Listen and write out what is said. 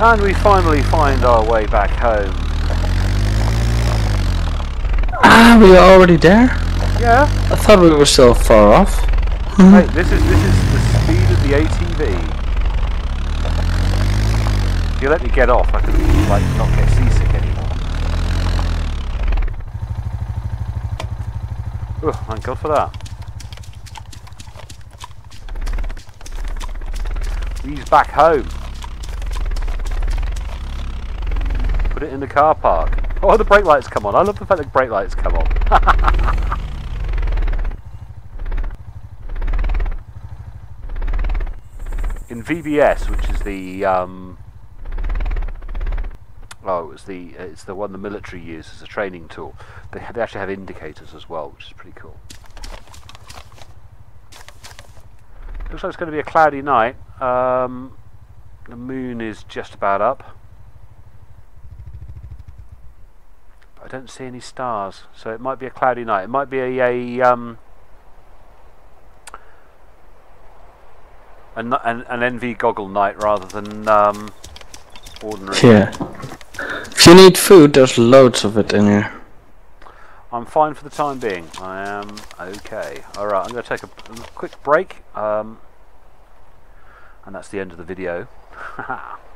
And we finally find our way back home. Ah, we are already there? Yeah. I thought we were still far off. Hey, this is this is the speed of the ATV. If you let me get off, I can like not get seasick anymore. Oh, thank God for that. He's back home. Put it in the car park. Oh, the brake lights come on. I love the fact that brake lights come on. in VBS, which is the um, oh, it's the it's the one the military uses as a training tool. They, they actually have indicators as well, which is pretty cool. Looks like it's going to be a cloudy night. Um, the moon is just about up. I don't see any stars, so it might be a cloudy night. It might be a, a um, an, an, an NV goggle night rather than um, ordinary. Yeah. If you need food, there's loads of it in here. I'm fine for the time being. I am okay. Alright, I'm going to take a, a quick break. Um, and that's the end of the video.